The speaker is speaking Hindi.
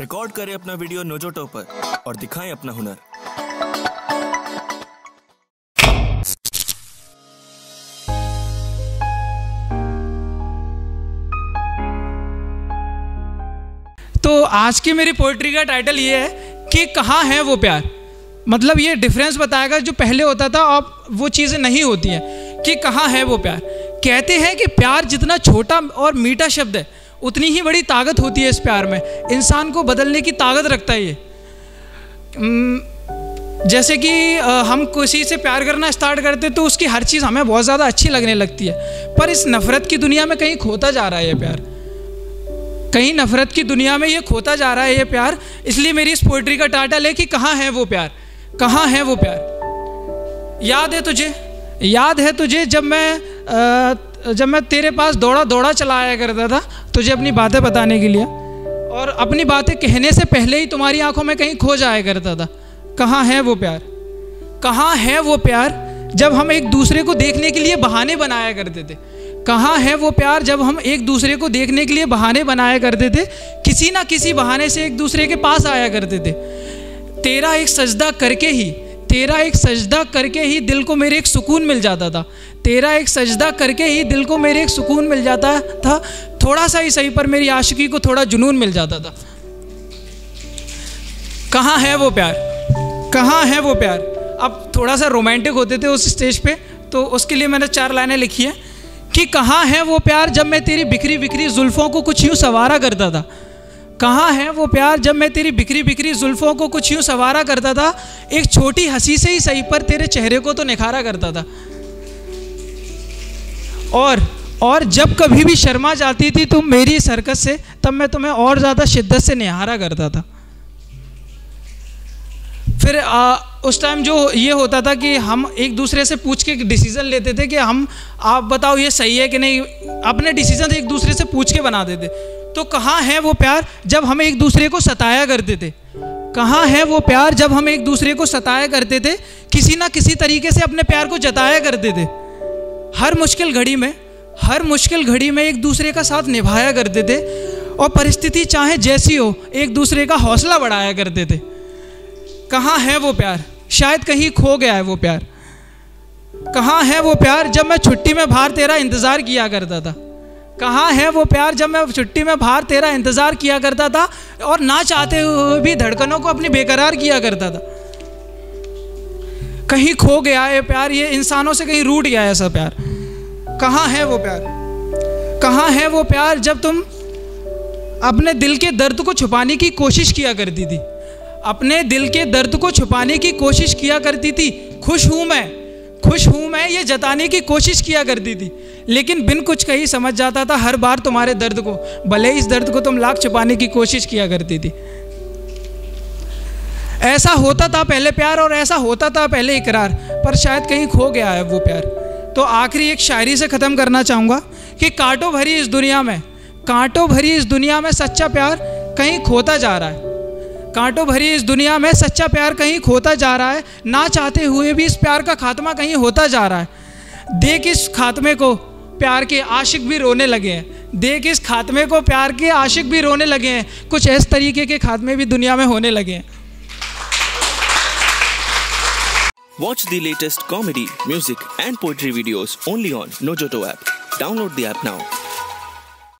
रिकॉर्ड करें अपना वीडियो नोजोटो पर और दिखाएँ अपना हुनर। तो आज की मेरी पोइट्री का टाइटल ये है कि कहाँ है वो प्यार? मतलब ये डिफरेंस बताएगा जो पहले होता था, अब वो चीज़ें नहीं होती हैं। कि कहाँ है वो प्यार? कहते हैं कि प्यार जितना छोटा और मीठा शब्द है उतनी ही बड़ी ताकत होती है इस प्यार में। इंसान को बदलने की ताकत रखता है ये। जैसे कि हम किसी से प्यार करना स्टार्ट करते तो उसकी हर चीज़ हमें बहुत ज़्यादा अच्छी लगने लगती है। पर इस नफ़रत की दुनिया में कहीं खोता जा रहा है ये प्यार। कहीं नफरत की दुनिया में ये खोता जा रहा है ये प्यार। इसलिए मेरी इस पोइट्री का टाइटल है कि कहाँ है वो प्यार? कहाँ है वो प्यार? याद है तुझे? याद है तुझे जब मैं अ, जब मैं तेरे पास दौड़ा दौड़ा चला आया करता था? तुझे अपनी बातें बताने के लिए और अपनी बातें कहने से पहले ही तुम्हारी आँखों में कहीं खो जाया करता था। कहाँ है वो प्यार? कहाँ है वो प्यार जब हम एक दूसरे को देखने के लिए बहाने बनाया करते थे? कहाँ है वो प्यार जब हम एक दूसरे को देखने के लिए बहाने बनाया करते थे? किसी ना किसी बहाने से एक दूसरे के पास आया करते थे। तेरा एक सजदा करके ही, तेरा एक सजदा करके ही दिल को मेरे एक सुकून मिल जाता था। तेरा एक सजदा करके ही दिल को मेरे एक सुकून मिल जाता था। थोड़ा सा ही सही, पर मेरी आशिकी को थोड़ा जुनून मिल जाता था। कहाँ है वो प्यार? कहाँ है वो प्यार? अब थोड़ा सा रोमांटिक होते थे उस स्टेज पे तो उसके लिए मैंने चार लाइनें लिखी हैं कि कहाँ है वो प्यार जब मैं तेरी बिखरी बिखरी जुल्फ़ों को कुछ यूँ सवारा करता था? कहाँ है वो प्यार जब मैं तेरी बिखरी बिखरी जुल्फ़ों को कुछ यूँ सवारा करता था? एक छोटी हँसी से ही सही, पर तेरे चेहरे को तो निखारा करता था। और और जब कभी भी शर्मा जाती थी तुम मेरी इस हरकत से तब मैं तुम्हें और ज़्यादा शिद्दत से निहारा करता था। फिर आ, उस टाइम जो ये होता था कि हम एक दूसरे से पूछ के डिसीज़न लेते थे कि हम आप बताओ ये सही है कि नहीं? अपने डिसीज़न एक दूसरे से पूछ के बना देते तो कहाँ है वो प्यार? जब हम एक दूसरे को सताया करते थे। कहाँ है वो प्यार? जब हम एक दूसरे को सताया करते थे किसी ना किसी तरीके से अपने प्यार को जताया करते थे। हर मुश्किल घड़ी में हर मुश्किल घड़ी में एक दूसरे का साथ निभाया करते थे और परिस्थिति चाहे जैसी हो, एक दूसरे का हौसला बढ़ाया करते थे। कहाँ है वो प्यार? शायद कहीं खो गया है वो प्यार। कहाँ है वो प्यार जब मैं छुट्टी में बाहर तेरा इंतज़ार किया करता था? कहाँ है वो प्यार जब मैं छुट्टी में बाहर तेरा इंतज़ार किया करता था और ना चाहते हुए भी धड़कनों को अपनी बेकरार किया करता था? कहीं खो गया है प्यार, ये इंसानों से कहीं रूट गया है ऐसा प्यार। कहाँ है वो प्यार? कहाँ है वो प्यार जब तुम अपने दिल के दर्द को छुपाने की कोशिश किया करती थी? अपने दिल के दर्द को छुपाने की कोशिश किया करती थी? खुश हूँ मैं। खुश हूँ मैं, ये जताने की कोशिश किया करती थी। लेकिन बिन कुछ कही समझ जाता था हर बार तुम्हारे दर्द को, भले इस दर्द को तुम लाख छुपाने की कोशिश किया करती थी। ऐसा होता था पहले प्यार और ऐसा होता था पहले इकरार, पर शायद कहीं खो गया है वो प्यार। तो आखिरी एक शायरी से ख़त्म करना चाहूँगा कि कांटों भरी इस दुनिया में, कांटों भरी इस दुनिया में सच्चा प्यार कहीं खोता जा रहा है। कांटों भरी इस दुनिया में सच्चा प्यार कहीं खोता जा रहा है, ना चाहते हुए भी इस प्यार का खात्मा कहीं होता जा रहा है। देख इस खात्मे को प्यार के आशिक भी रोने लगे हैं। देख इस खात्मे को प्यार के आशिक भी रोने लगे हैं। कुछ इस तरीके के खात्मे भी दुनिया में होने लगे हैं। Watch the latest comedy, music, and poetry videos only on Nojoto app. Download the app now.